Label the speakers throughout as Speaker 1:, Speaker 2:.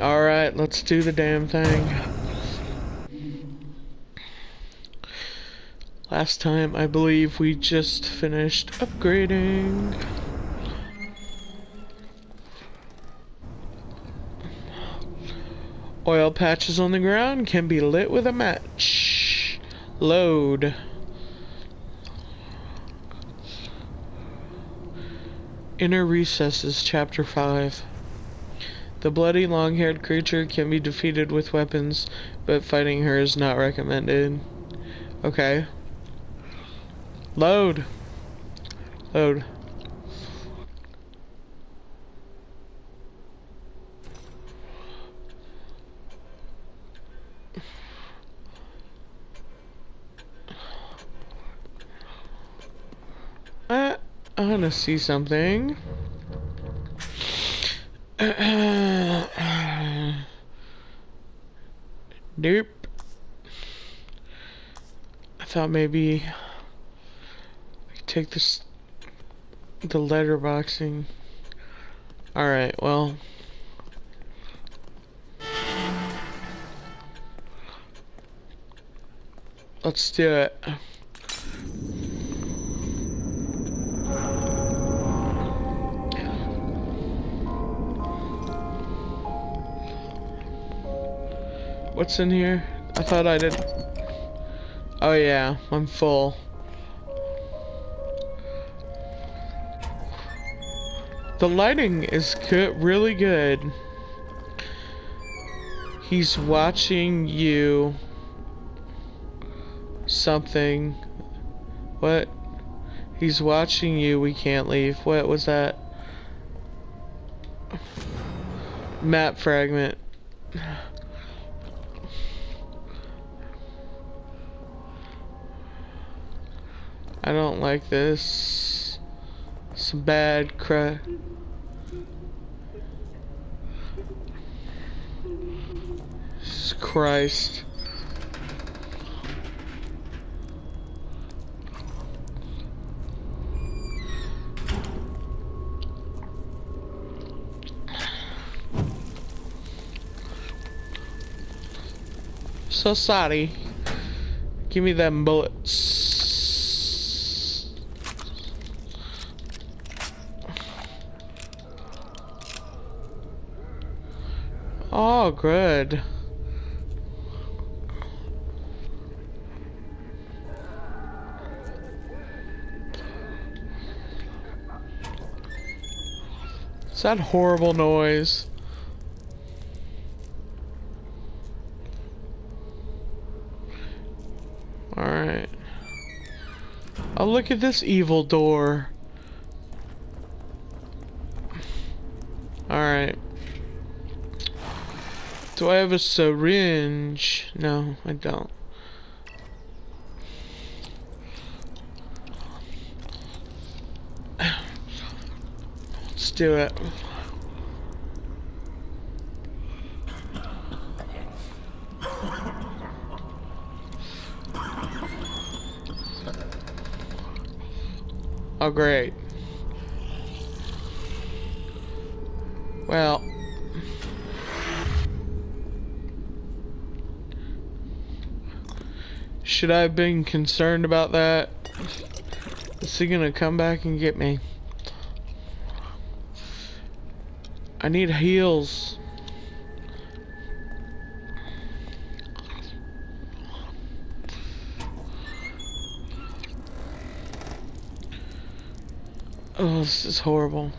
Speaker 1: Alright, let's do the damn thing. Last time, I believe we just finished upgrading. Oil patches on the ground can be lit with a match. Load. Inner Recesses, Chapter 5. The bloody long-haired creature can be defeated with weapons, but fighting her is not recommended. Okay. Load. Load. I wanna see something. Nope. I thought maybe take this the letterboxing. Alright, well. Let's do it. What's in here? I thought I did. Oh yeah, I'm full. The lighting is good, really good. He's watching you. Something. What? He's watching you. We can't leave. What was that? Map fragment. I don't like this. Some bad crap. Christ. So sorry. Give me them bullets. Oh, good. It's that horrible noise. Alright. Oh, look at this evil door. Do I have a syringe? No, I don't. Let's do it. Oh, great. Well. Should I have been concerned about that? Is he gonna come back and get me? I need heals. Oh, this is horrible.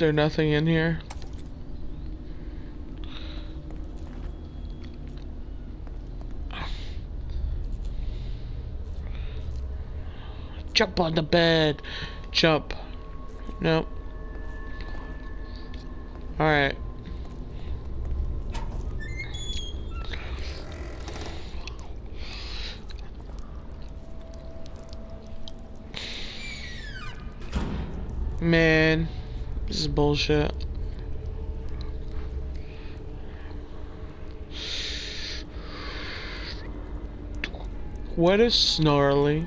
Speaker 1: There nothing in here? Jump on the bed. Jump. Nope. Alright. Man. This is bullshit. What is snarly?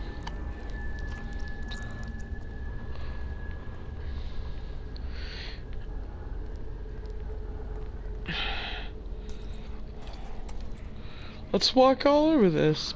Speaker 1: Let's walk all over this.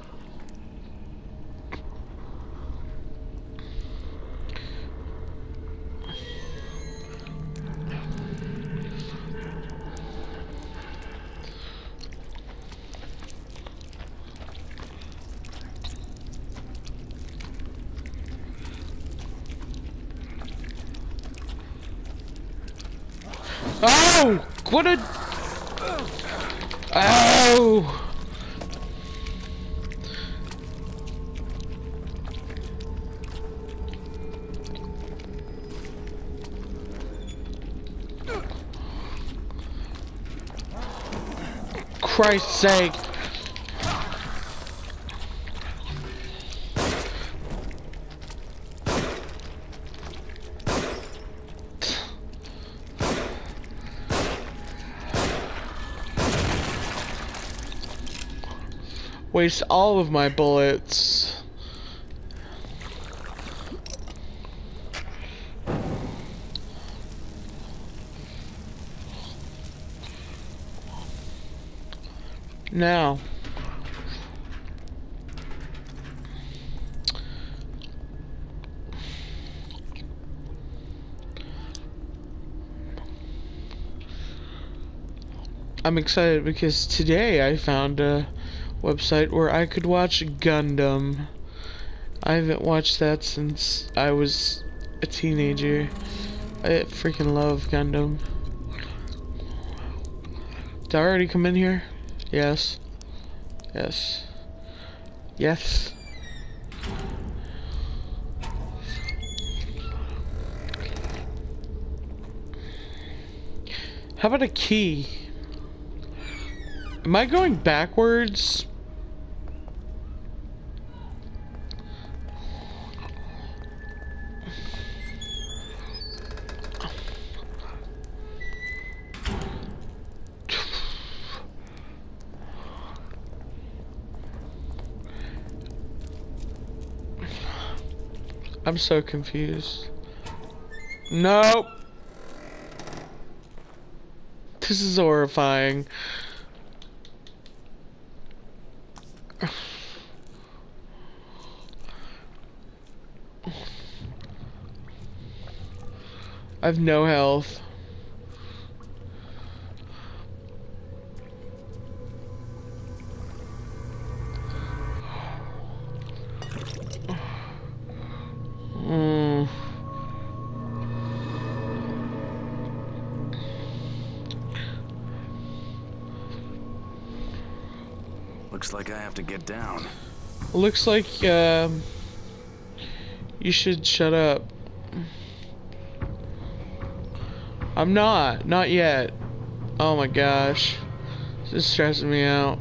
Speaker 1: Oh! What a... Oh! Christ's sake. Waste all of my bullets. Now. I'm excited because today I found a website where I could watch Gundam. I haven't watched that since I was a teenager. I freaking love Gundam. Did I already come in here? Yes. Yes. Yes. How about a key? Am I going backwards? I'm so confused. Nope. This is horrifying. I have no health. Mm.
Speaker 2: Looks like I have to get down.
Speaker 1: Looks like um, you should shut up. I'm not. Not yet. Oh my gosh. This is stressing me out.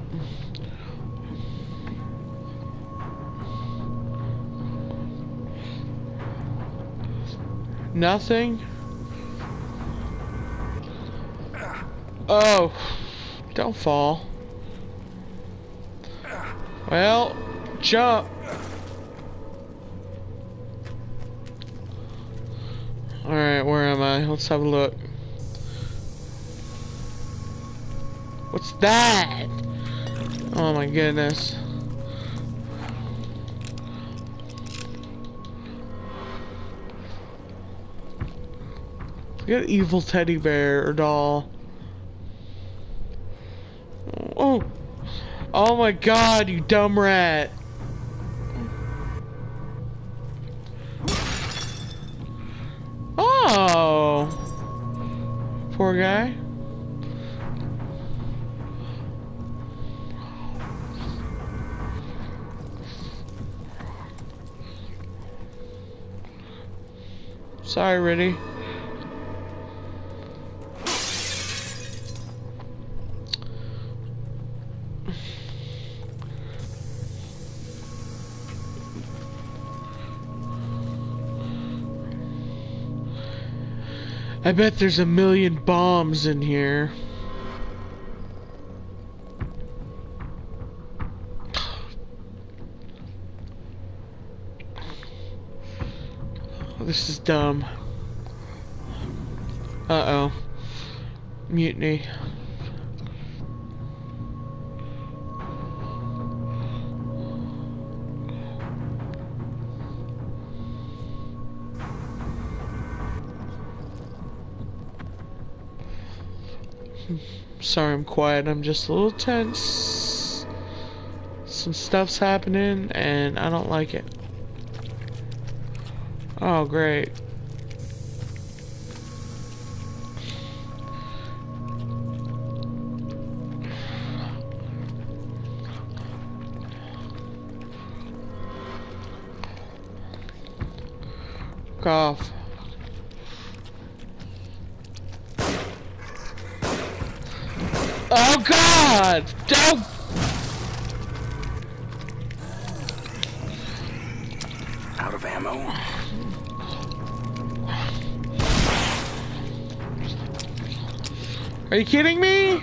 Speaker 1: Nothing? Oh. Don't fall. Well, jump. Let's have a look. What's that? Oh my goodness. At evil teddy bear or doll. Oh. Oh my god, you dumb rat. Poor guy. Sorry, Riddy. I bet there's a million bombs in here. This is dumb. Uh-oh. Mutiny. Sorry I'm quiet, I'm just a little tense. Some stuff's happening and I don't like it. Oh, great. Cough. God! Don't!
Speaker 2: Out of ammo.
Speaker 1: Are you kidding me?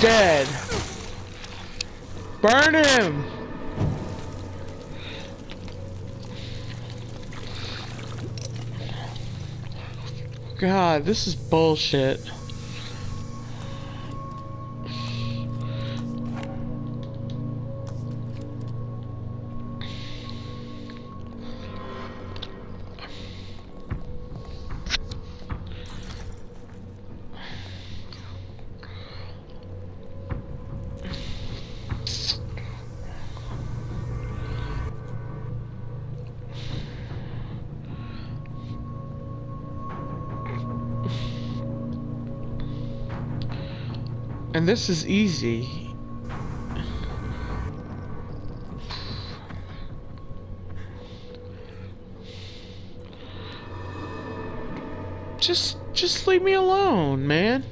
Speaker 1: Dead. Burn him! God, this is bullshit. This is easy. Just, just leave me alone, man.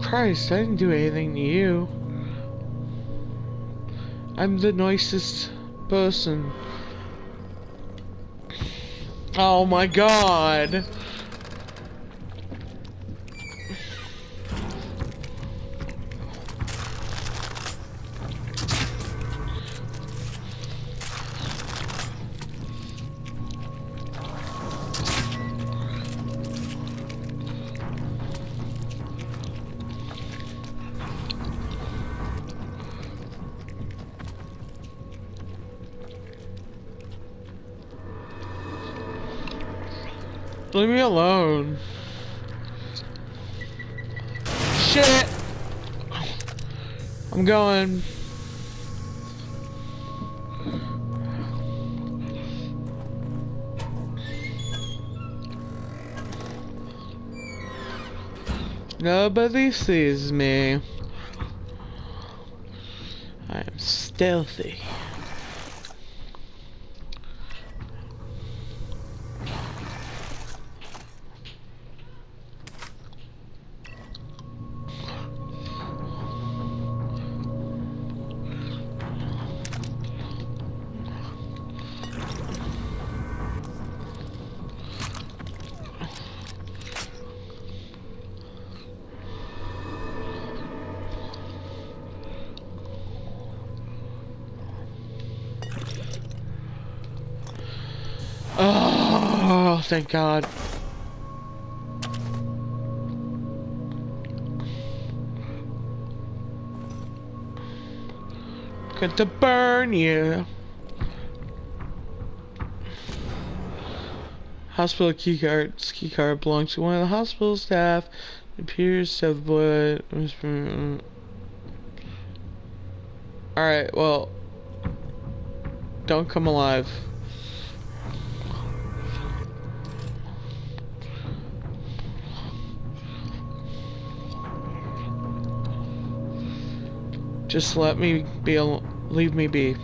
Speaker 1: Christ, I didn't do anything to you. I'm the nicest person. Oh my god. Leave me alone. Shit! I'm going. Nobody sees me. I am stealthy. Thank God. Going to burn you. Hospital keycard. Key card belongs to one of the hospital staff. It appears to have blood. Alright, well. Don't come alive. Just let me be leave me be.